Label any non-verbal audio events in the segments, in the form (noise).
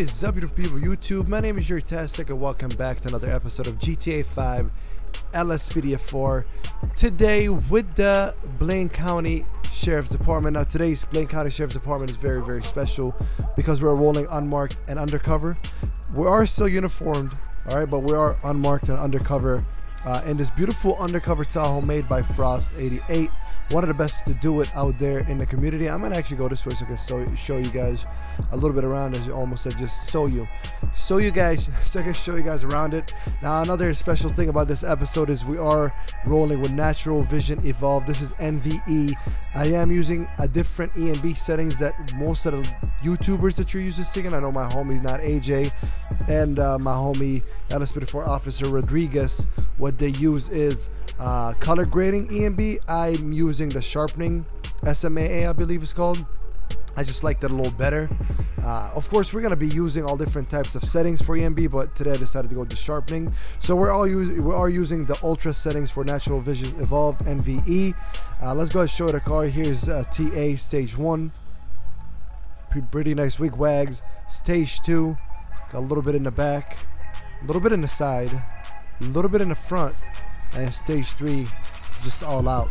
What is up, beautiful people YouTube? My name is Jerutastic and welcome back to another episode of GTA 5 LSPDFR. Today with the Blaine County Sheriff's Department. Now today's Blaine County Sheriff's Department is very, very special because we're rolling unmarked and undercover. We are still uniformed, alright, but we are unmarked and undercover uh, in this beautiful undercover Tahoe made by Frost 88 one of the best to do it out there in the community. I'm gonna actually go this way so I can show, show you guys a little bit around as you almost said just show you. Show you guys (laughs) so I can show you guys around it. Now another special thing about this episode is we are rolling with natural vision evolve this is NVE I am using a different ENB settings that most of the YouTubers that you're used to seeing. I know my homie not AJ and uh, my homie LS54 officer Rodriguez what they use is uh, color grading ENB. I'm using the sharpening SMAA I believe it's called I just like that a little better. Uh, of course, we're gonna be using all different types of settings for ENB, but today I decided to go to sharpening. So we're all using we are using the ultra settings for Natural Vision Evolved NVE. Uh, let's go and show the car. Here's uh, TA Stage One. Pretty nice wig wags. Stage Two, got a little bit in the back, a little bit in the side, a little bit in the front, and Stage Three, just all out.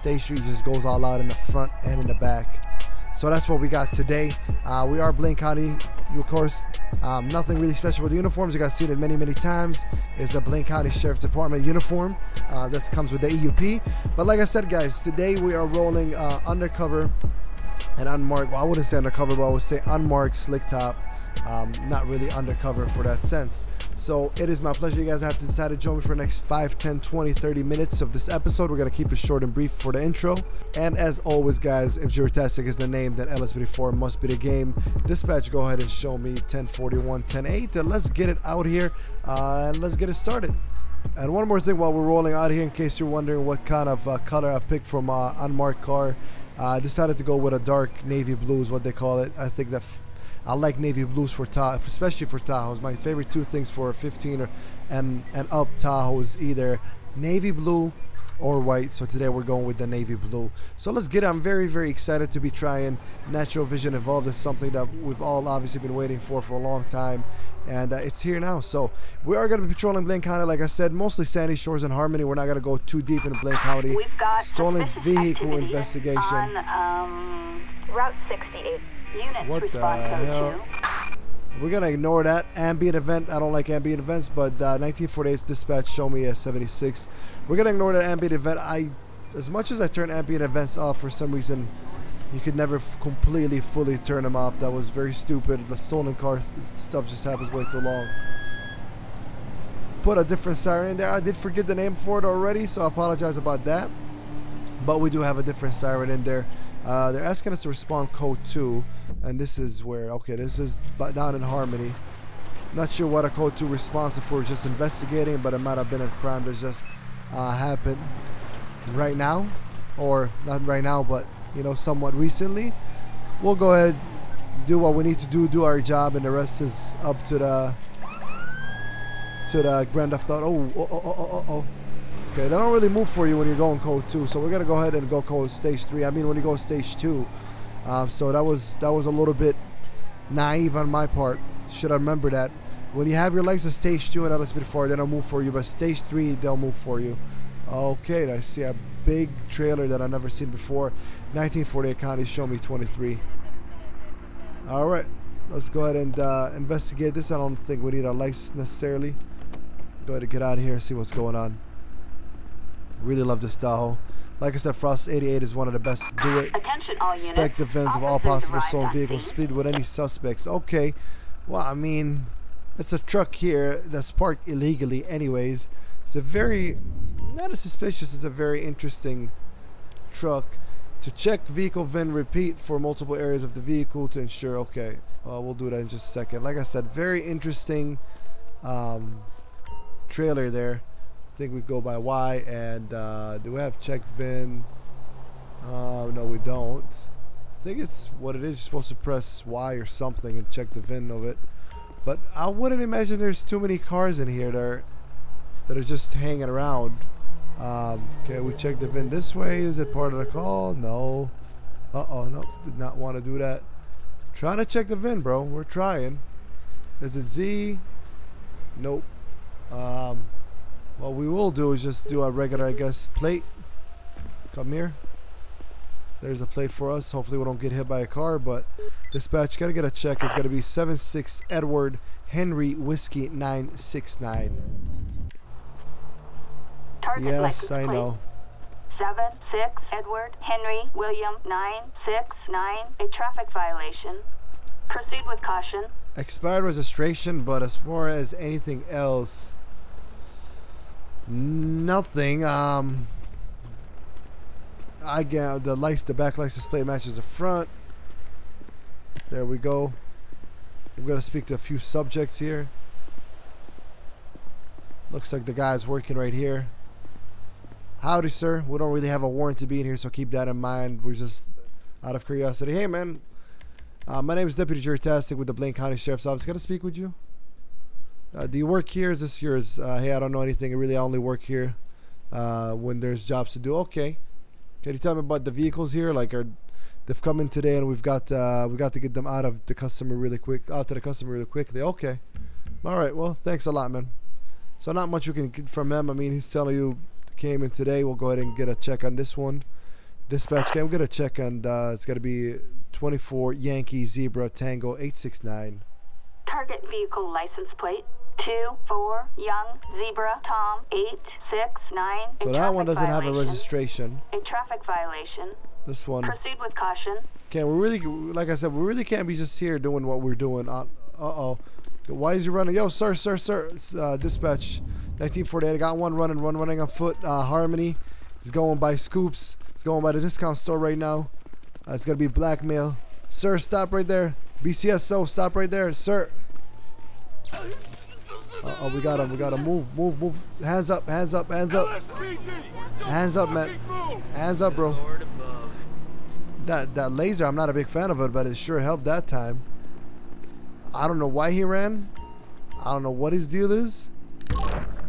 Stage Three just goes all out in the front and in the back. So that's what we got today. Uh, we are Blaine County, of course. Um, nothing really special with the uniforms. You guys seen it many, many times. It's the Blaine County Sheriff's Department uniform. Uh, that comes with the EUP. But like I said, guys, today we are rolling uh, undercover and unmarked. Well, I wouldn't say undercover, but I would say unmarked slick top. Um, not really undercover for that sense. So it is my pleasure. You guys have to decide to join me for the next 5, 10, 20, 30 minutes of this episode. We're going to keep it short and brief for the intro. And as always, guys, if Jerutastic is the name, then LSPDFR must be the game. Dispatch, go ahead and show me 1041, 108. Then let's get it out here uh, and let's get it started. And one more thing while we're rolling out here, in case you're wondering what kind of uh, color I've picked from unmarked car, I decided to go with a dark navy blue is what they call it. I think that I like navy blues for Tahoe, especially for Tahoes. My favorite two things for 15 or and and up Tahoe is either navy blue or white. So today we're going with the navy blue. So let's get it. I'm very very excited to be trying Natural Vision Evolved. It's something that we've all obviously been waiting for for a long time. And uh, it's here now. So we are going to be patrolling Blaine County, like I said, mostly Sandy Shores and Harmony. We're not going to go too deep into Blaine County. We've got Stolen vehicle investigation. on um, Route 68. Units What the code hell? We're gonna ignore that ambient event. I don't like ambient events, but uh, 1948's dispatch show me a 76. We're gonna ignore that ambient event. I, as much as I turn ambient events off for some reason, you could never completely fully turn them off. That was very stupid. The stolen car stuff just happens way too long. Put a different siren in there. I did forget the name for it already, so I apologize about that. But we do have a different siren in there. Uh, they're asking us to respond code 2 and this is where okay this is but down in Harmony not sure what a code 2 responsive for just investigating but it might have been a crime that just uh, happened right now or not right now but you know somewhat recently we'll go ahead do what we need to do do our job and the rest is up to the to the Grand Theft Auto oh oh oh oh oh, oh. Okay, they don't really move for you when you're going code 2, so we're to go ahead and go code stage 3. I mean, when you go stage 2. Um, so that was that was a little bit naive on my part. Should I remember that. When you have your legs at stage 2 and LSPDFR, they don't move for you, but stage 3, they'll move for you. Okay, I see a big trailer that I've never seen before. 1948 County, show me 23. Alright, let's go ahead and uh, investigate this. I don't think we need a license necessarily. Go ahead and get out of here and see what's going on. Really love this Tahoe. Like I said, Frost 88 is one of the best to do it. Attention all Inspect units. defense of all possible stolen vehicles. Speed with any suspects. Okay. Well, I mean, it's a truck here that's parked illegally anyways. It's a very, not as suspicious, it's a very interesting truck. To check vehicle VIN repeat for multiple areas of the vehicle to ensure, okay, uh, we'll do that in just a second. Like I said, very interesting um, trailer there. Think we go by Y and uh, do we have check VIN? Uh, no, we don't. I think it's what it is. You're supposed to press Y or something and check the VIN of it. But I wouldn't imagine there's too many cars in here that are, that are just hanging around. Um, okay, we check the VIN this way. Is it part of the call? No. Uh-oh, no. Did not want to do that. Trying to check the VIN, bro. We're trying. Is it Z? Nope. Um, what we will do is just do a regular, I guess, plate. Come here. There's a plate for us. Hopefully we don't get hit by a car, but dispatch, gotta get a check. It's gonna be 76 Edward Henry Whiskey 969. Target Yes, I know. Seven six Edward Henry William nine six nine. A traffic violation. Proceed with caution. Expired registration, but as far as anything else, nothing. Um, I get the lights, the back lights display matches the front. There we go. We're gonna speak to a few subjects here. Looks like the guy's working right here. Howdy, sir. We don't really have a warrant to be in here, so keep that in mind. We're just out of curiosity. Hey, man. Uh, my name is Deputy Tastic with the Blaine County Sheriff's Office. I speak with you? Uh, do you work here? Is this yours? Uh, hey, I don't know anything. I really only work here uh, when there's jobs to do. Okay. Can you tell me about the vehicles here? Like, are they've come in today and we've got uh, we got to get them out of the customer really quick, out to the customer really quickly. Okay. All right. Well, thanks a lot, man. So not much you can get from him. I mean, he's telling you came in today. We'll go ahead and get a check on this one. Dispatch can we get a check on? Uh, it's to be 24 Yankee Zebra Tango 869. Target vehicle license plate. Two four Young Zebra Tom eight six nine. So that one doesn't have a registration. A traffic violation. This one. Proceed with caution. Can't we really, like I said, we really can't be just here doing what we're doing. Uh oh. Why is he running? Yo, sir, sir, sir. Uh, dispatch 1948. I got one running, one running on foot. Uh, Harmony. He's going by Scoops. He's going by the discount store right now. Uh, it's going to be blackmail. Sir, stop right there. BCSO, stop right there. Sir. Uh oh, we got him. We got to move, move, move. Hands up, hands up, hands up. Hands up, man. Hands up, bro. That that laser, I'm not a big fan of it, but it sure helped that time. I don't know why he ran. I don't know what his deal is.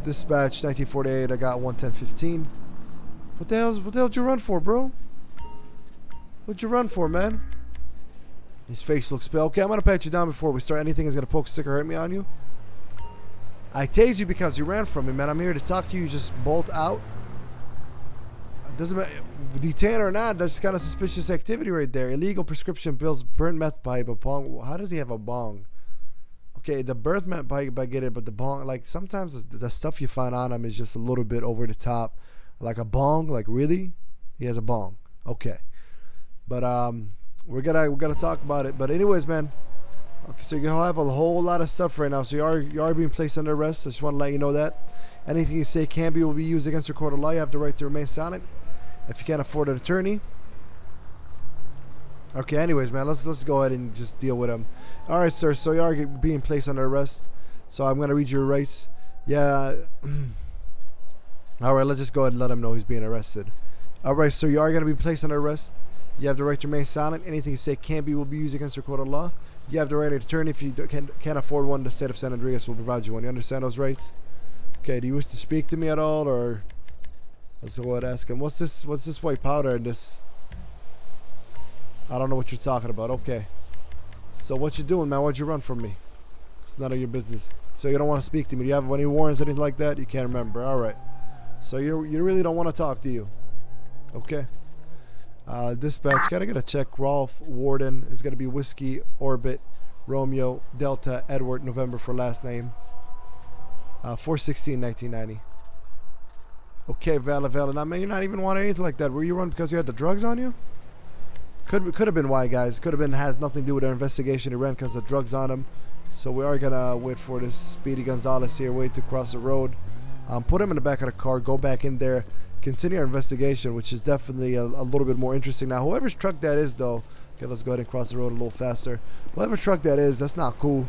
Dispatch 1948. I got 11015. What the hell's what the hell did you run for, bro? What'd you run for, man? His face looks pale. Okay, I'm gonna pat you down before we start. Anything is gonna poke, a stick, or hurt me on you. I tase you because you ran from me, man. I'm here to talk to you. You just bolt out. Doesn't matter, detain or not. That's kind of suspicious activity right there. Illegal prescription pills, burnt meth pipe, a bong. How does he have a bong? Okay, the burnt meth pipe, I get it, but the bong, like sometimes the, the stuff you find on him is just a little bit over the top. Like a bong, like really? He has a bong. Okay, but um, we're gonna we're gonna talk about it. But anyways, man. Okay, so you have a whole lot of stuff right now. So you are you are being placed under arrest. I just want to let you know that. Anything you say can be will be used against your court of law. You have the right to remain silent. If you can't afford an attorney. Okay, anyways, man, let's let's go ahead and just deal with him. All right, sir. So you are being placed under arrest. So I'm gonna read your rights. Yeah. (clears throat) All right, let's just go ahead and let him know he's being arrested. All right, so you are gonna be placed under arrest. You have the right to remain silent. Anything you say can be will be used against your court of law. You have the right to attorney. If you can, can't afford one, the state of San Andreas will provide you one. You understand those rights? Okay. Do you wish to speak to me at all, or let's go ahead and ask him. What's this? What's this white powder and this? I don't know what you're talking about. Okay. So what you doing, man? Why'd you run from me? It's none of your business. So you don't want to speak to me. Do you have any warrants, anything like that? You can't remember. All right. So you you really don't want to talk, do you? Okay. Uh, dispatch, gotta get a check. Rolf Warden is gonna be Whiskey Orbit Romeo Delta Edward November for last name. Uh, 416 1990. Okay, Vala Vala. Now, man, you're not even wanting anything like that. Were you run because you had the drugs on you? Could could have been why, guys. Could have been has nothing to do with our investigation. He ran because of drugs on him. So we are gonna wait for this Speedy Gonzalez here. Wait to cross the road. Um, put him in the back of the car. Go back in there. Continue our investigation, which is definitely a, a little bit more interesting. Now, whoever's truck that is, though. Okay, let's go ahead and cross the road a little faster. Whatever truck that is, that's not cool.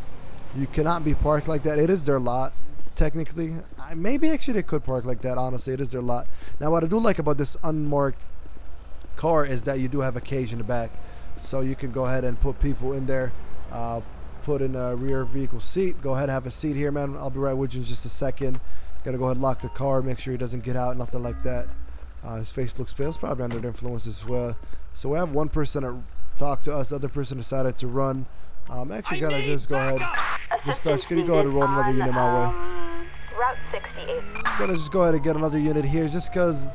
You cannot be parked like that. It is their lot, technically. I, maybe actually they could park like that. Honestly, it is their lot. Now, what I do like about this unmarked car is that you do have a cage in the back, so you can go ahead and put people in there. Uh, put in a rear vehicle seat. Go ahead and have a seat here, man. I'll be right with you in just a second. Gotta go ahead and lock the car, make sure he doesn't get out, nothing like that. Uh, his face looks pale. It's probably under the influence as well. So we have one person that talked to us. The other person decided to run. I'm actually gonna just go ahead. Dispatch, can you go ahead and roll another unit my way? um, Route 68. I'm gonna just go ahead and get another unit here just because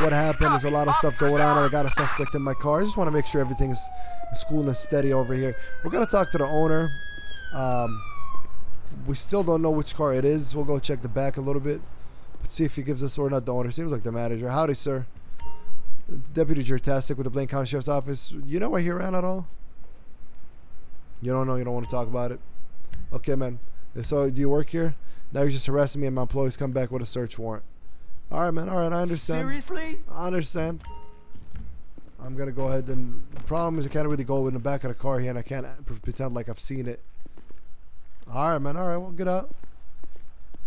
what happened there's a lot of stuff going on and I got a suspect in my car. I just want to make sure everything is, is cool and steady over here. We're gonna talk to the owner. Um, we still don't know which car it is. We'll go check the back a little bit. But see if he gives us or not the owner. Seems like the manager. Howdy, sir. Deputy Jerutastic with the Blaine County Sheriff's Office. You know why he ran at all? You don't know. You don't want to talk about it. Okay, man. So do you work here? Now you're just harassing me and my employees come back with a search warrant. All right, man. All right, I understand. Seriously? I understand. I'm gonna go ahead and. The problem is I can't really go in the back of the car here, and I can't pretend like I've seen it. All right, man. All right, well, get out.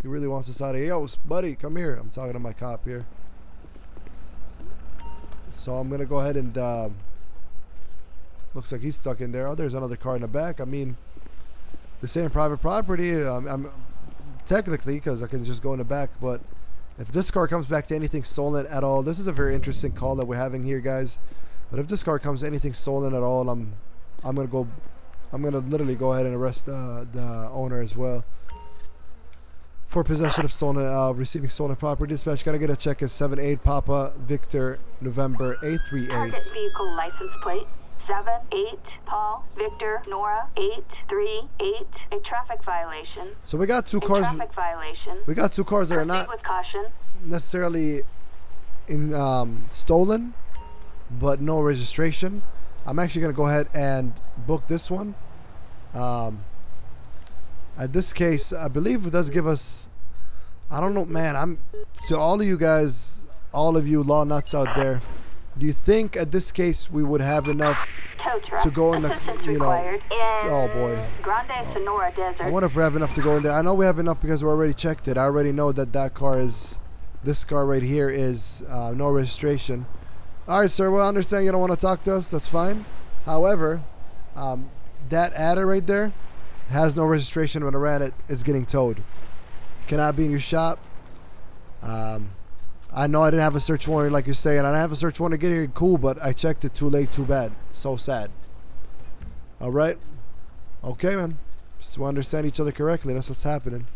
He really wants us out of here. Yo, buddy, come here. I'm talking to my cop here. So I'm gonna go ahead and. Um, looks like he's stuck in there. Oh, there's another car in the back. I mean, the same private property. Um, I'm technically because I can just go in the back, but if this car comes back to anything stolen at all, this is a very interesting call that we're having here, guys. But if this car comes to anything stolen at all, I'm I'm gonna go. I'm gonna literally go ahead and arrest uh, the owner as well for possession of stolen, uh, receiving stolen property. Dispatch gotta get a check at 78 Papa Victor November Target vehicle license plate 78 Paul Victor Nora 838. A traffic violation. So we got two A cars. traffic violation. We got two cars that are not with caution. necessarily in um, stolen, but no registration. I'm actually gonna go ahead and book this one. Um, at this case, I believe it does give us. I don't know, man. I'm to all of you guys, all of you law nuts out there. Do you think at this case we would have enough? To go in the- you know, in oh, boy. Grand Senora Desert. I wonder if we have enough to go in there. I know we have enough because we already checked it. I already know that that car is, this car right here is uh, no registration. All right, sir. Well, I understand you don't want to talk to us. That's fine. However, um, that adder right there has no registration. When I ran it, it's getting towed. Cannot be in your shop. Um, I know I didn't have a search warrant like you're saying. I didn't have a search warrant to get here. Cool, but I checked it too late. Too bad. So sad. All right. Okay, man. So we understand each other correctly. That's what's happening.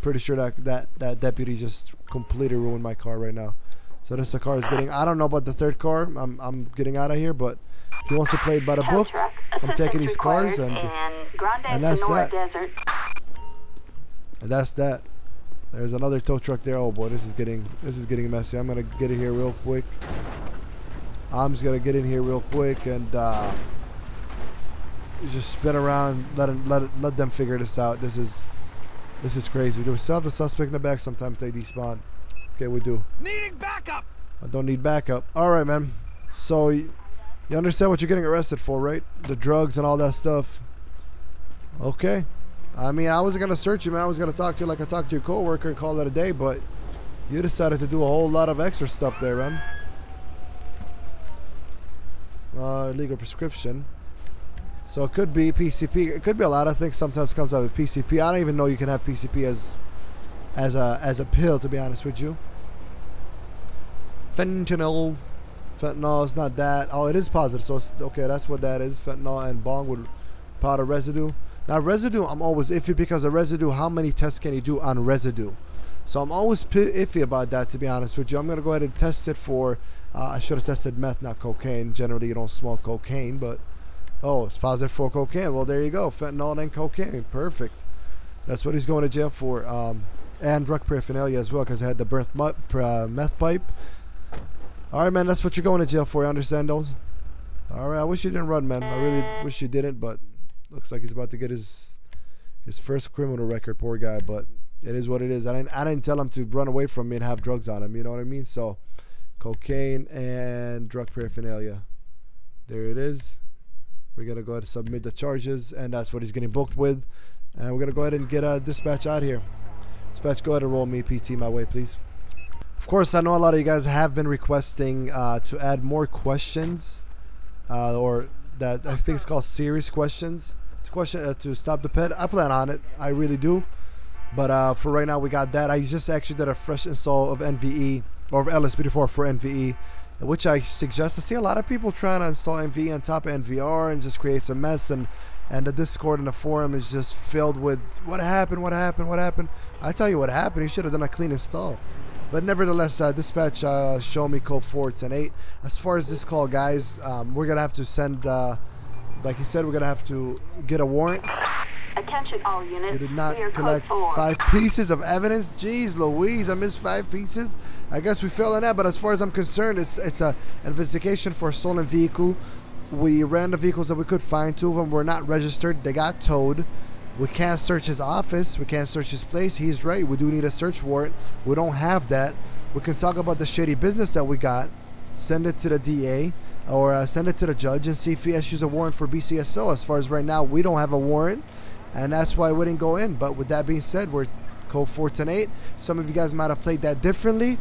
Pretty sure that that that deputy just completely ruined my car right now. So this car is getting. I don't know about the third car. I'm I'm getting out of here, but he wants to play by the book. I'm taking these cars and and that's that. And that's that. There's another tow truck there. Oh boy, this is getting this is getting messy. I'm gonna get in here real quick. I'm just gonna get in here real quick and uh, just spin around. Let 'em- let it- let them figure this out. This is this is crazy. Do we still have the suspect in the back? Sometimes they despawn. Okay, we do. Needing backup! I don't need backup. All right, man. So you understand what you're getting arrested for, right? The drugs and all that stuff. Okay. I mean, I wasn't gonna search you, man. I was gonna talk to you like I talked to your coworker and call it a day, but you decided to do a whole lot of extra stuff there, man. Uh, legal prescription. So it could be PCP. It could be a lot of things. Sometimes comes out with PCP. I don't even know you can have PCP as as a as a pill. To be honest with you. Fentanyl. Fentanyl is not that. Oh, it is positive. So okay, that's what that is. Fentanyl and bong with powder residue. Now residue, I'm always iffy because a residue. How many tests can you do on residue? So I'm always iffy about that. To be honest with you, I'm gonna go ahead and test it for. Uh, I should have tested meth, not cocaine. Generally, you don't smoke cocaine, but oh, it's positive for cocaine. Well, there you go. Fentanyl and cocaine. Perfect. That's what he's going to jail for. Um, and drug paraphernalia as well because I had the birth uh, meth pipe. All right, man. That's what you're going to jail for. You understand those? All right. I wish you didn't run, man. I really wish you didn't, but looks like he's about to get his his first criminal record. Poor guy, but it is what it is. I didn't I didn't tell him to run away from me and have drugs on him. You know what I mean? So, cocaine and drug paraphernalia. There it is. We're gonna go ahead and submit the charges, and that's what he's getting booked with. And we're gonna go ahead and get a dispatch out here. Dispatch, go ahead and roll me PT my way, please. Of course, I know a lot of you guys have been requesting uh, to add more questions, uh, or that I think it's called serious questions to question uh, to StopThePed. I plan on it, I really do. But uh, for right now, we got that. I just actually did a fresh install of NVE or of LSPDFR for NVE, which I suggest. I see a lot of people trying to install NVE on top of NVR and just creates a mess. And and the Discord and the forum is just filled with what happened, what happened, what happened. I tell you what happened. He should have done a clean install. But nevertheless, uh, dispatch uh, show me code 410 As far as this call, guys, um, we're gonna have to send, uh, like he said, we're gonna have to get a warrant. Attention all units. You did not we are code collect five pieces of evidence. Jeez, Louise, I missed five pieces. I guess we failed on that. But as far as I'm concerned, it's it's a investigation for a stolen vehicle. We ran the vehicles that we could find. Two of them were not registered. They got towed. We can't search his office. We can't search his place. He's right. We do need a search warrant. We don't have that. We can talk about the shady business that we got. Send it to the DA or uh, send it to the judge and see if he issues a warrant for BCSO. As far as right now, we don't have a warrant, and that's why we didn't go in. But with that being said, we're code 410 Some of you guys might have played that differently.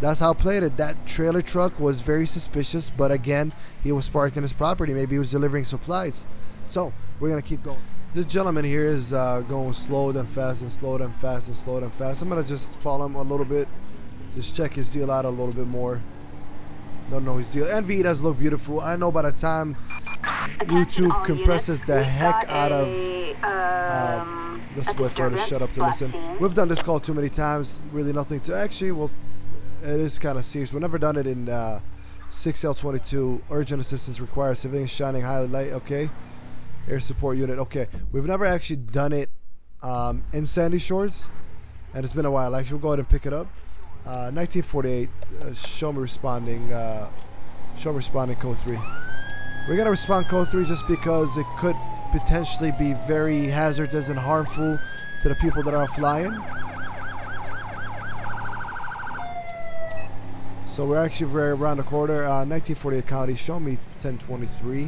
That's how I played it. That trailer truck was very suspicious, but again, he was parked in his property. Maybe he was delivering supplies. So we're gonna keep going. This gentleman here is uh, going slow then fast and slow then fast and slow then fast. I'm gonna just follow him a little bit, just check his deal out a little bit more. Don't know his deal. NV does look beautiful. I know by the time YouTube compresses the heck out of, a, uh, um, Let's wait for her to shut up to listen. We've done this call too many times. Really nothing to actually. Well, it is kind of serious. We've never done it in uh, 6L22. Urgent assistance required. civilian shining highlight. Light. Okay. Air support unit. Okay. We've never actually done it um, in Sandy Shores, and it's been a while. Actually, we'll go ahead and pick it up. Uh, 1948. Uh, show me responding. Uh, show me responding code three. We're gonna respond code three just because it could potentially be very hazardous and harmful to the people that are flying. So we're actually very around the corner. Uh, 1948 County, show me 1023.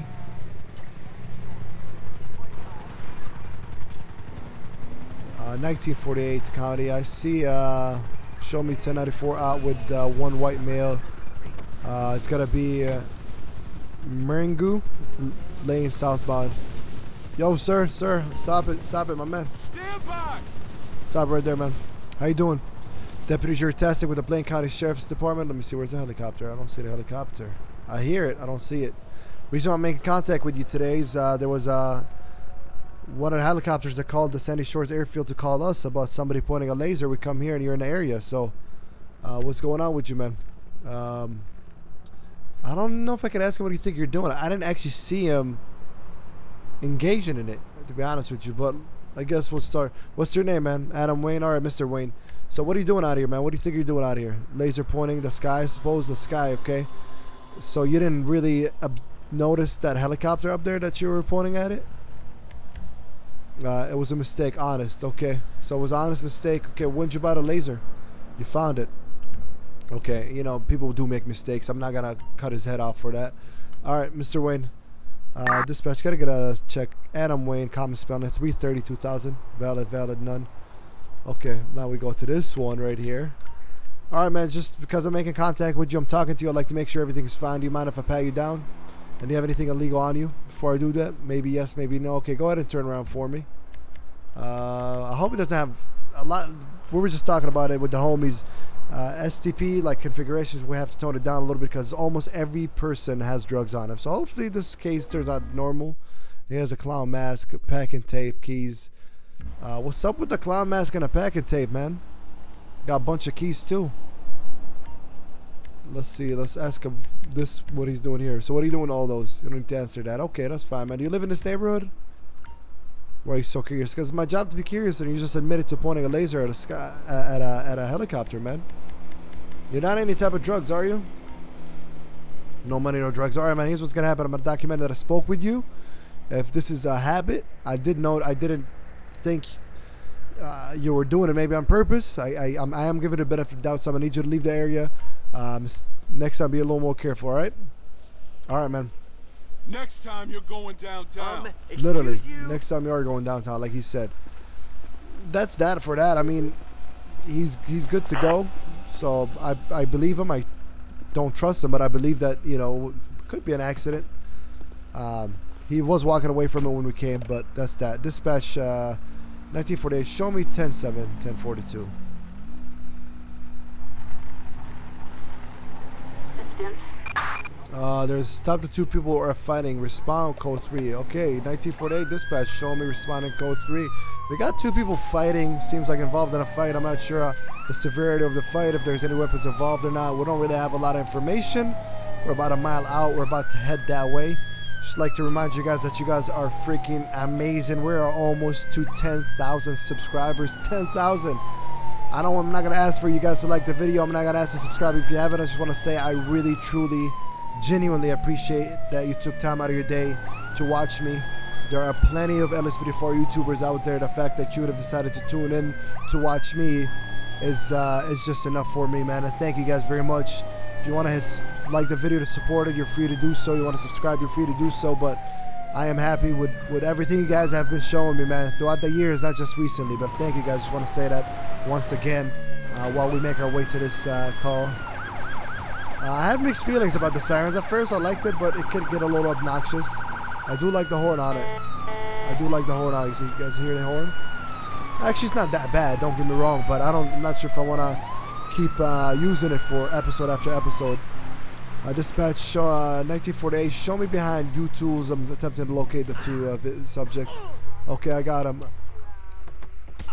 Uh, 1948 County, I see. Uh, show me 1094 out with uh, one white male. Uh, it's gotta be uh, Meringue Lane southbound. Yo, sir, sir, stop it, stop it, my man. Stand back! Stop right there, man. How you doing? Deputy Jerutastic with the Blaine County Sheriff's Department. Let me see, where's the helicopter? I don't see the helicopter. I hear it, I don't see it. Reason I'm making contact with you today is uh, there was uh, one of the helicopters that called the Sandy Shores Airfield to call us about somebody pointing a laser. We come here and you're in the area, so uh, what's going on with you, man? Um, I don't know if I can ask him what you think you're doing. I didn't actually see him engaging in it, to be honest with you. But I guess we'll start. What's your name, man? Adam Wayne. All right, Mr. Wayne. So what are you doing out here, man? What do you think you're doing out here? Laser pointing the sky, I suppose the sky. Okay. So you didn't really notice that helicopter up there that you were pointing at it? Uh, it was a mistake, honest. Okay. So it was honest mistake. Okay. When did you buy the laser? You found it. Okay, you know, people do make mistakes. I'm not gonna cut his head off for that. All right, Mr. Wayne. Uh, dispatch, gotta get a check. Adam Wayne, common spelling, 330, 2000. Valid, valid, none. Okay, now we go to this one right here. All right, man, just because I'm making contact with you, I'm talking to you, I'd like to make sure everything's fine. Do you mind if I pat you down? And do you have anything illegal on you before I do that? Maybe yes, maybe no. Okay, go ahead and turn around for me. Uh, I hope it doesn't have a lot. We were just talking about it with the homies. Uh, STP like configurations, we have to tone it down a little bit because almost every person has drugs on them. So hopefully this case turns out normal. He has a clown mask, packing tape, keys. Uh, what's up with the clown mask and the packing tape, man? Got a bunch of keys too. Let's see. Let's ask him this what he's doing here. So what are you doing? All those? You don't need to answer that. Okay, that's fine, man. Do you live in this neighborhood? Why are you so curious? Because it's my job to be curious, and you just admitted to pointing a laser at a sky at a at a helicopter, man. You're not any type of drugs, are you? No money, no drugs. All right, man. Here's what's gonna happen. I'm gonna document that I spoke with you. If this is a habit, I did note. I didn't think uh, you were doing it maybe on purpose. I I, I'm, I am giving it a bit of doubt, so I'm gonna need you to leave the area. Um, next time, be a little more careful. All right. All right, man. Next time you're going downtown. Um, excuse Literally, you. next time you are going downtown, like he said. That's that for that. I mean, he's he's good to go. So I I believe him. I don't trust him, but I believe that you know could be an accident. Um, he was walking away from it when we came, but that's that. Dispatch uh, 1948. Show me 10-7, 1042. Distance. Uh, there's stop the two people who are fighting. Respond code three. Okay, 1948 dispatch. Show me responding code three. We got two people fighting. Seems like involved in a fight. I'm not sure uh, the severity of the fight. If there's any weapons involved or not. We don't really have a lot of information. We're about a mile out. We're about to head that way. Just like to remind you guys that you guys are freaking amazing. We are almost to 10,000 subscribers. 10,000. I don't. I'm not gonna ask for you guys to like the video. I'm not gonna ask to subscribe if you haven't. I just want to say I really, truly, genuinely appreciate that you took time out of your day to watch me. There are plenty of LSPDFR YouTubers out there. The fact that you would have decided to tune in to watch me is uh, is just enough for me, man. And thank you guys very much. If you want to hit like the video to support it, you're free to do so. You want to subscribe, you're free to do so. But I am happy with, with everything you guys have been showing me, man, throughout the years, not just recently. But thank you guys. Just want to say that once again uh, while we make our way to this uh, call. Uh, I have mixed feelings about the sirens. At first, I liked it, but it could get a little obnoxious. I do like the horn on it. I do like the horn on it. So you guys hear the horn? Actually, it's not that bad. Don't get me wrong, but I don't. I'm not sure if I want to keep uh, using it for episode after episode. Uh, dispatch show, uh, 1948. Show me behind U-tools. I'm attempting to locate the two uh, subjects. Okay, I got him.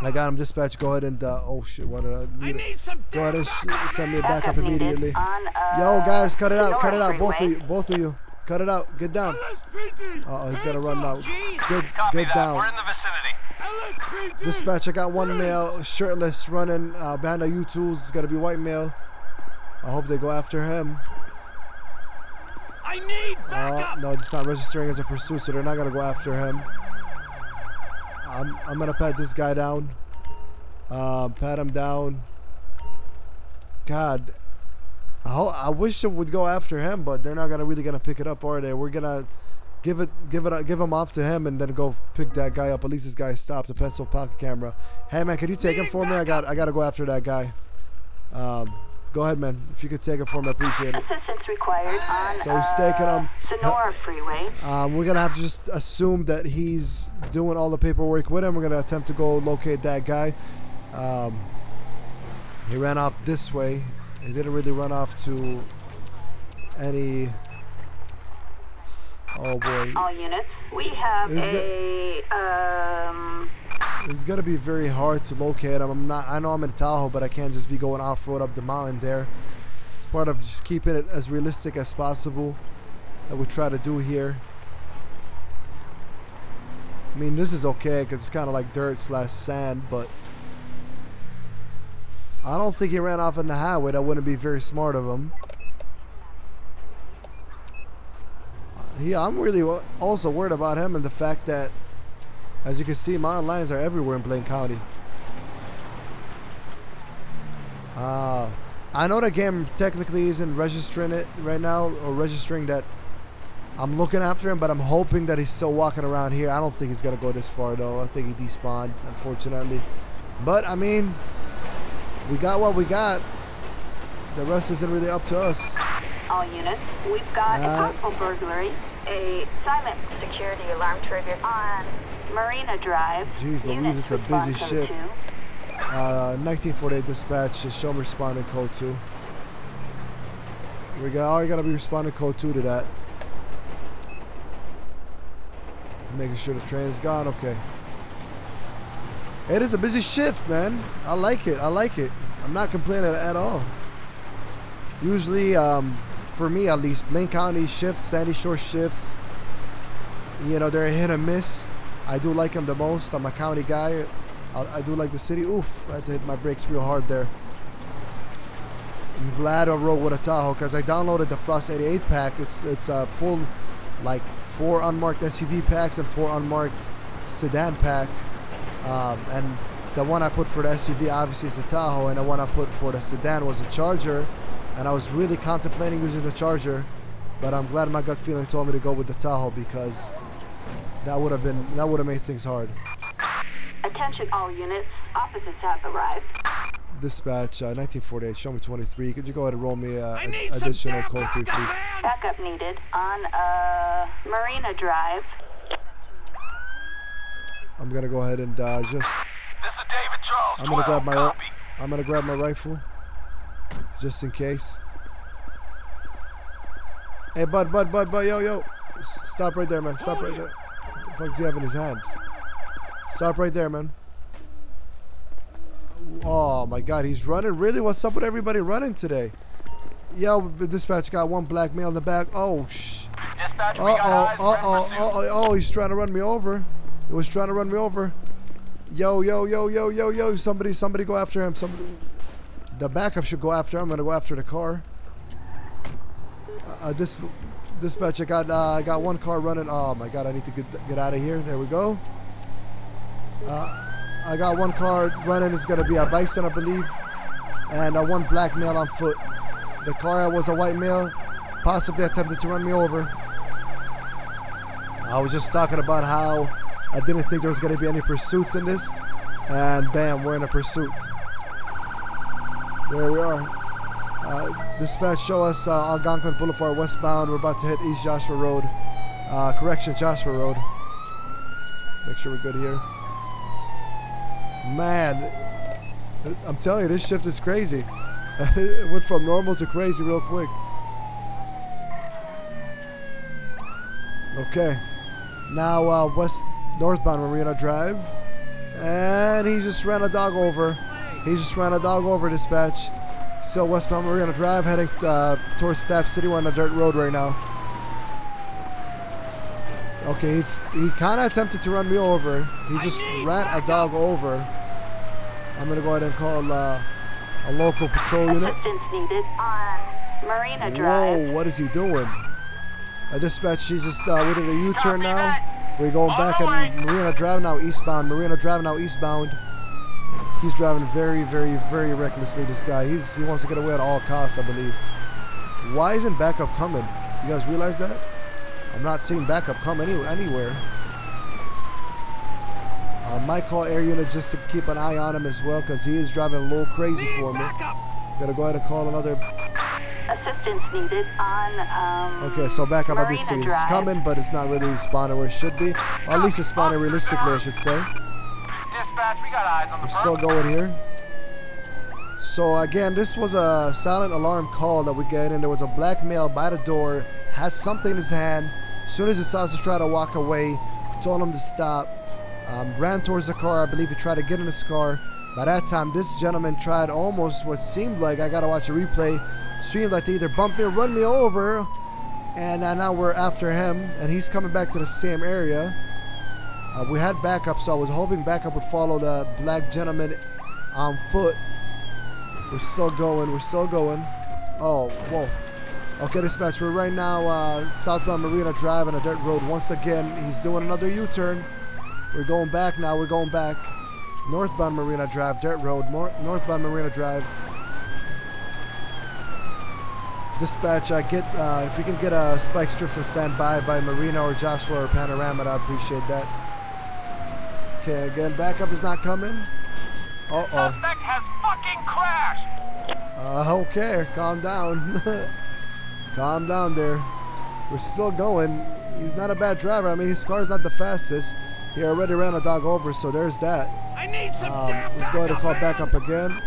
I got him. Dispatch. Go ahead and uh, oh shit. What did I need? I need some Go ahead and sh- send me a Backup backup immediately. on, uh, Yo, guys, cut it out. Cut it Sonora out. Both of you. Both of you. Cut it out. Get down. LSPD! Uh oh, he's gonna run up! now. Get get down. We're in the vicinity. LSPD! Dispatch, I got one male shirtless running uh, behind the U-tools. It's gotta be white male. I hope they go after him. I need Uh, no, it's not registering as a pursuit, so they're not gonna go after him. I'm, I'm gonna pat this guy down. Uh, pat him down. God, I, I wish it would go after him, but they're not gonna really gonna pick it up, are they? We're gonna give it, give it, give him off to him, and then go pick that guy up. At least this guy stopped the pencil pocket camera. Hey man, can you take him for me? I got, I gotta go after that guy. Um, go ahead, man. If you could take it for me, I appreciate it. Assistance required on So he's taking uh, him. Senora Freeway. Um, we're gonna have to just assume that he's doing all the paperwork with him. We're gonna attempt to go locate that guy. Um, he ran off this way. He didn't really run off to any. Oh boy, All units. We have Is a um. It's gonna be very hard to locate. I'm not. I know I'm in Tahoe, but I can't just be going off road up the mountain there. It's part of just keeping it as realistic as possible. That we try to do here. I mean, this is okay because it's kind of like dirt slash sand, but I don't think he ran off on the highway. That wouldn't be very smart of him. Yeah, I'm really also worried about him and the fact that, as you can see, mountain lions are everywhere in Blaine County. Uh, I know the game technically isn't registering it right now or registering that I'm looking after him, but I'm hoping that he's still walking around here. I don't think he's gonna go this far though. I think he despawned, unfortunately. But I mean, we got what we got. The rest isn't really up to us. All units. We've got Uh, a possible burglary. A silent security alarm triggered on Marina Drive. Jeez Louise, it's a busy shift. Uh, 1948 dispatch, show me responding code 2. We got, already gotta be responding code 2 to that. Making sure the train is gone, okay. It is a busy shift, man. I like it, I like it. I'm not complaining at all. Usually, um, for me at least, Blaine County shifts, Sandy Shore shifts, you know, they're a hit or miss. I do like him the most. I'm a county guy. I, do like the city. Oof, I had to hit my brakes real hard there. I'm glad I rode with a Tahoe because I downloaded the Frost 88 pack. It's it's a full, like four unmarked SUV packs and four unmarked sedan packs. Um, and the one I put for the SUV obviously is the Tahoe, and the one I put for the sedan was a Charger. And I was really contemplating using the Charger, but I'm glad my gut feeling told me to go with the Tahoe because that would have been that would have made things hard. Attention all units. Officers have arrived. Dispatch uh, 1948, show me 23. Could you go ahead and roll me uh, an additional damn code 3, backup, please? man! Backup needed on uh Marina Drive. I'm gonna go ahead and uh, just This is David Charles. I'm gonna grab my copy. I'm gonna grab my rifle just in case. Hey, bud, bud, bud, bud, yo, yo. S- Stop right there, man. Stop right there. The fuck does he have in his hand? Stop right there, man. Oh my god, he's running. Really? What's up with everybody running today? Yo, the dispatch got one black male in the back. Oh, shh. Uh-oh, uh oh, uh oh, oh, he's trying to run me over. He was trying to run me over. Yo, yo, yo, yo, yo, yo. Somebody, somebody go after him. Somebody. The backup should go after him. I'm gonna go after the car. Uh, this dispatch, I got, uh, I got one car running. Oh my god, I need to get get out of here. There we go. Uh, I got one car running. It's gonna be a bison, I believe, and uh, one black male on foot. The car was a white male, possibly attempted to run me over. I was just talking about how I didn't think there was to be any pursuits in this, and bam, we're in a pursuit. There we are. Uh, dispatch show us uh, Algonquin Boulevard westbound. We're about to hit East Joshua Road. Uh, correction, Joshua Road. Make sure we're good here. Man, I'm telling you, this shift is crazy. (laughs) it went from normal to crazy real quick. Okay. Now uh, west northbound Marina Drive. And he just ran a dog over. He just ran a dog over dispatch. Still westbound Marina Drive heading uh, towards Stab City. We're on the dirt road right now. Okay, he, he kind of attempted to run me over. He just ran a dog over. I'm going to go ahead and call uh, a local patrol unit. Assistance needed on Marina Drive. Whoa, what is he doing? A dispatch, she's just, uh, we did a U-turn now. We're going back on Marina Drive now eastbound. Marina Drive now eastbound. He's driving very, very, very recklessly, this guy. He's He wants to get away at all costs, I believe. Why isn't backup coming? You guys realize that? I'm not seeing backup come any, anywhere. I might call air unit just to keep an eye on him as well because he is driving a little crazy for me. Backup. Gotta go ahead and call another Assistance needed on um, Okay, so back up, I did Marina see it's coming, but it's not really spawning where it should be. Or at least it's spawning realistically, I should say. Dispatch, we got eyes on the We're still going here. So again, this was a silent alarm call that we get, and there was a black male by the door, has something in his hand. As soon as he saw us try to walk away, told him to stop. Um, ran towards the car. I believe he tried to get in his car. By that time, this gentleman tried almost what seemed like I gotta watch a replay. Seemed like they either bumped me or run me over, and now we're after him, and he's coming back to the same area. Uh, we had backup, so I was hoping backup would follow the black gentleman on foot. We're still going. We're still going. Oh, whoa. Okay, dispatch. We're right now uh, southbound Marina Drive on a dirt road. Once again, he's doing another U-turn. We're going back now. We're going back. Northbound Marina Drive, dirt road. More, northbound Marina Drive. Dispatch, I get uh, if we can get uh, spike strips and stand by by Marina or Joshua or Panorama, I'd appreciate that. Okay, again, backup is not coming. Uh oh. Suspect has fucking crashed. Uh, okay, calm down. (laughs) calm down there. We're still going. He's not a bad driver. I mean, his car's not the fastest. He already ran a dog over, so there's that. I need some Um, let's go ahead and call backup, backup again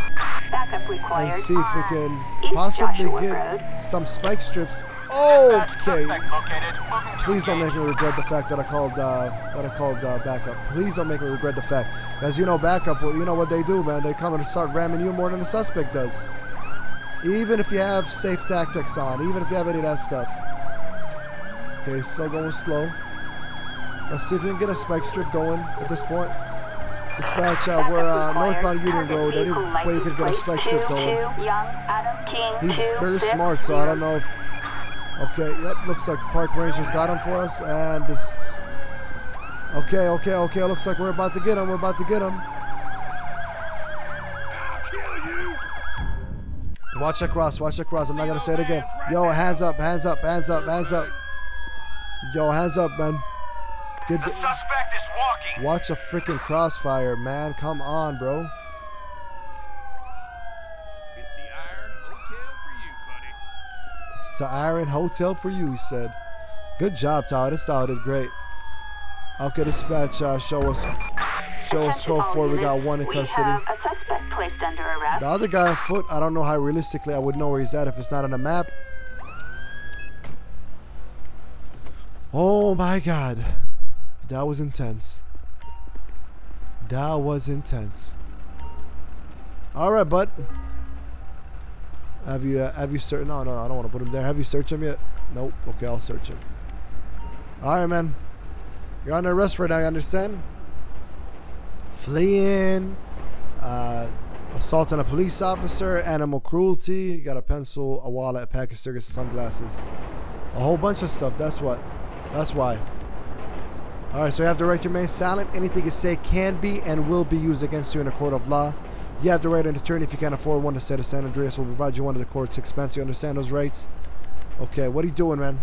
Backup required and see if we can possibly Joshua get Road. some spike strips. Okay. Suspect located. Moving to Please don't make me regret the fact that I called uh, that I called uh, backup. Please don't make me regret the fact, as you know, backup. Well, you know what they do, man. They come and start ramming you more than the suspect does. Even if you have safe tactics on, even if you have any of that stuff. Okay, still going slow. Let's see if we can get a spike strip going at this point. Dispatch, uh, we're uh, northbound Union Road. Any way you could get a spike strip going. Young Adam King. He's very smart, so I don't know if. Okay, yep, looks like Park Rangers got him for us, and it's. Okay, okay, okay, it looks like we're about to get him, we're about to get him. I'll cross. Watch across, cross, I'm not gonna say it again. Yo, hands up, hands up, hands up, hands up. Yo, hands up, man. Get The the, suspect is walking. watch a freaking crossfire, man. Come on, bro. It's the Iron Hotel for you, buddy. The Iron Hotel for you, he said. Good job, Todd. Todd did great. Okay, dispatch, uh, show us, show us code four. We got one in custody. have a suspect placed under arrest. The other guy on foot, I don't know how realistically I would know where he's at if it's not on the map. Oh my god. That was intense. That was intense. All right, bud. Have you uh, have you searched? No, no, I don't want to put him there. Have you searched him yet? Nope. Okay, I'll search him. All right, man. You're under arrest right now. You understand? Fleeing, uh, assaulting a police officer, animal cruelty. You got a pencil, a wallet, a pack of cigarettes, sunglasses, a whole bunch of stuff. That's what. That's why. All right, so you have to remain silent. Anything you say can be and will be used against you in a court of law. You have the right an attorney if you can't afford one to set of San Andreas will provide you one at the court's expense. You understand those rights? Okay, what are you doing, man?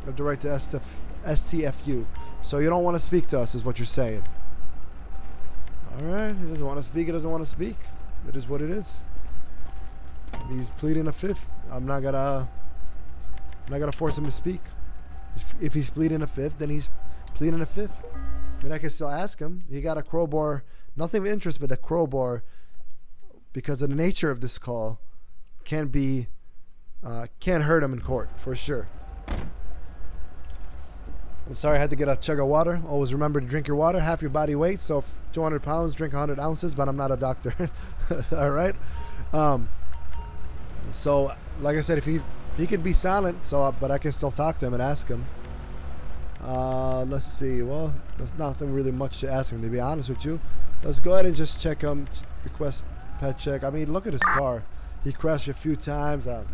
You have the right to STF, STFU. So you don't want to speak to us, is what you're saying. All right, he doesn't want to speak. He doesn't want to speak. It is what it is. He's pleading a fifth. I'm not gonna. I'm not gonna force him to speak. If- If he's pleading a fifth, then he's pleading a fifth. I mean, I can still ask him. He got a crowbar, nothing of interest, but a crowbar, because of the nature of this call, can be, uh, can hurt him in court for sure. I'm sorry, I had to get a chug of water. Always remember to drink your water, half your body weight. So, 200 pounds, drink 100 ounces. But I'm not a doctor. (laughs) All right. Um, so, like I said, if he he can be silent, so uh, but I can still talk to him and ask him. Uh, let's see. Well, there's nothing really much to ask him, to be honest with you. Let's go ahead and just check him. Request ped check. I mean, look at his car. He crashed a few times. I'm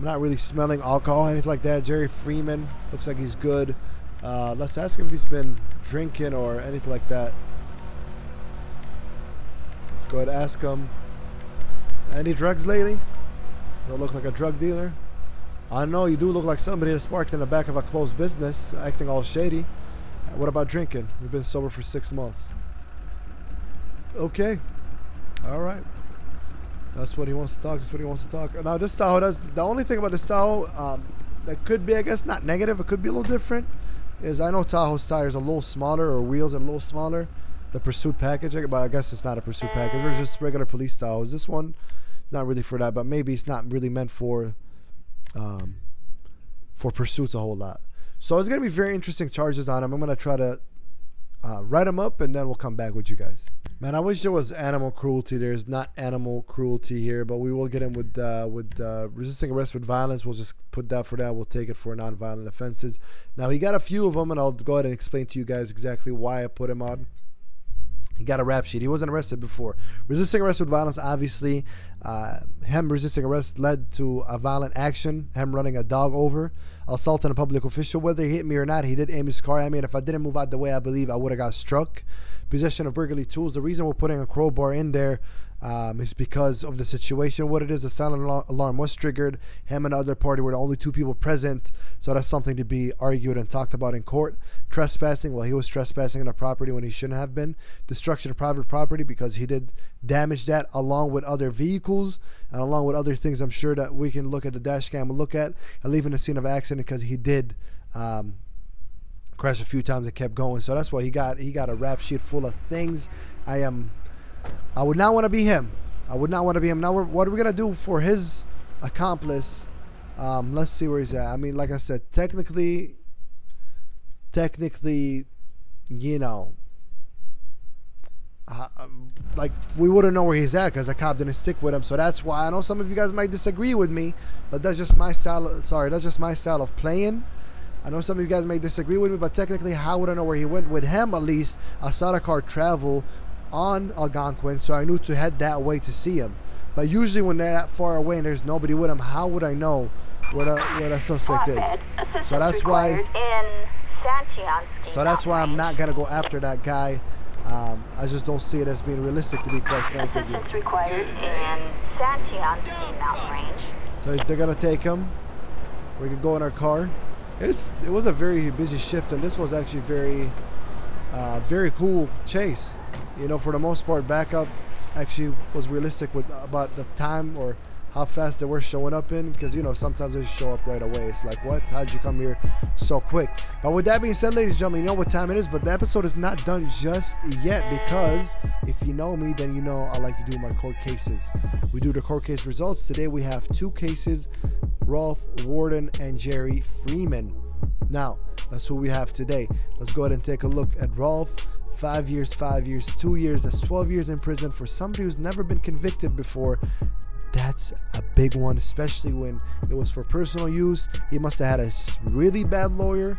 not really smelling alcohol, or anything like that. Jerry Freeman looks like he's good. Uh, let's ask him if he's been drinking or anything like that. Let's go ahead and ask him. Any drugs lately? Don't look like a drug dealer. I know you do look like somebody that's parked in the back of a closed business, acting all shady. What about drinking? You've been sober for six months. Okay. All right. That's what he wants to talk. That's what he wants to talk. Now this Tahoe does. The only thing about this Tahoe um, that could be, I guess, not negative. It could be a little different. Is I know Tahoe's tires are a little smaller or wheels are a little smaller. The Pursuit package, but I guess it's not a Pursuit package. They're just regular police Tahoes. This one, not really for that, but maybe it's not really meant for um, for pursuits a whole lot. So it's gonna be very interesting charges on him. I'm gonna try to uh, write them up and then we'll come back with you guys. Man, I wish there was animal cruelty. There's not animal cruelty here, but we will get him with uh, with uh, resisting arrest with violence. We'll just put that for that. We'll take it for non-violent offenses. Now he got a few of them, and I'll go ahead and explain to you guys exactly why I put him on. He got a rap sheet. He wasn't arrested before. Resisting arrest with violence, obviously, uh, him resisting arrest led to a violent action. Him running a dog over, assaulting a public official. Whether he hit me or not, he did aim his car at me. And if I didn't move out the way, I believe I would have got struck. Possession of burglary tools. The reason we're putting a crowbar in there um, is because of the situation. What it is, a silent alarm was triggered. Him and the other party were the only two people present, so that's something to be argued and talked about in court. Trespassing, well, he was trespassing on a property when he shouldn't have been. Destruction of private property because he did damage that along with other vehicles and along with other things. I'm sure that we can look at the dash cam and look at and leaving the scene of accident because he did. Um, crashed a few times and kept going. So that's why he got he got a rap sheet full of things. I am I would not want to be him. I would not want to be him. Now what are we gonna do for his accomplice? Um, let's see where he's at. I mean, like I said, technically, technically, you know, uh, like we wouldn't know where he's at because the cop didn't stick with him. So that's why I know some of you guys might disagree with me, but that's just my style. Of, sorry, that's just my style of playing. I know some of you guys may disagree with me, but technically, how would I know where he went? With him, at least, I saw the car travel on Algonquin, so I knew to head that way to see him. But usually, when they're that far away and there's nobody with him, how would I know where the where the suspect is? So that's why. required in San Chianski So that's why I'm not gonna go after that guy. Um, I just don't see it as being realistic, to be quite frank with you. Required in San Chianski mountain range. So they're gonna take him. We can go in our car. It's it was a very busy shift, and this was actually very, uh, very cool chase. You know, for the most part, backup actually was realistic with about the time or how fast they were showing up in. Because you know sometimes they just show up right away. It's like, what? How'd you come here so quick? But with that being said, ladies and gentlemen, you know what time it is. But the episode is not done just yet because if you know me, then you know I like to do my court cases. We do the court case results. Today we have two cases Rolf Warden and Jerry Freeman. Now, that's who we have today. Let's go ahead and take a look at Rolf. Five years, five years, two years. That's 12 years in prison for somebody who's never been convicted before. That's a big one, especially when it was for personal use. He must have had a really bad lawyer,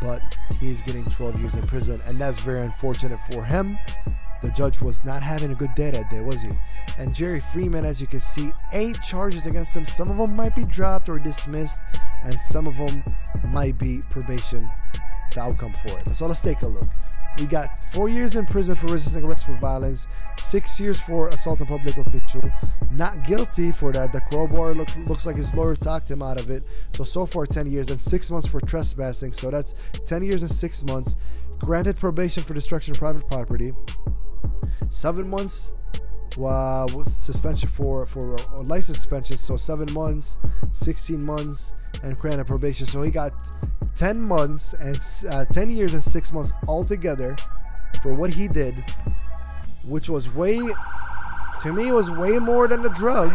but he's getting 12 years in prison, and that's very unfortunate for him. The judge was not having a good day that day, was he? And Jerry Freeman, as you can see, eight charges against him. Some of them might be dropped or dismissed, and some of them might be probation, the outcome for it. So let's take a look. We got four years in prison for resisting arrest for violence, six years for assault on public official, not guilty for that. The crowbar look, looks like his lawyer talked him out of it. So so far 10 years and six months for trespassing. So that's 10 years and six months. Granted probation for destruction of private property. Seven months uh, wow, suspension for for a license suspension. So seven months, 16 months, and granted probation. So he got 10 months and uh, 10 years and six months altogether for what he did, which was way, to me, was way more than the drug.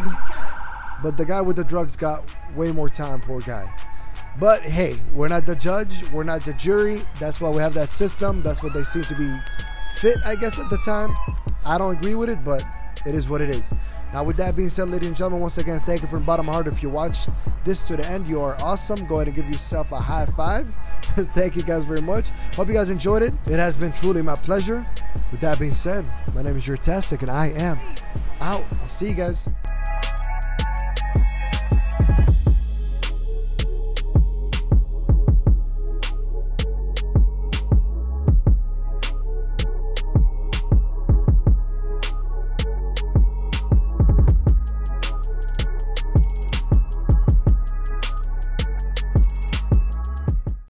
But the guy with the drugs got way more time, poor guy. But hey, we're not the judge, we're not the jury. That's why we have that system. That's what they seem to be fit, I guess, at the time. I don't agree with it, but it is what it is. Now, with that being said, ladies and gentlemen, once again, thank you from the bottom heart. If you watched this to the end, you are awesome. Go ahead and give yourself a high five. (laughs) thank you guys very much. Hope you guys enjoyed it. It has been truly my pleasure. With that being said, my name is Jerutastic, and I am out. I'll see you guys.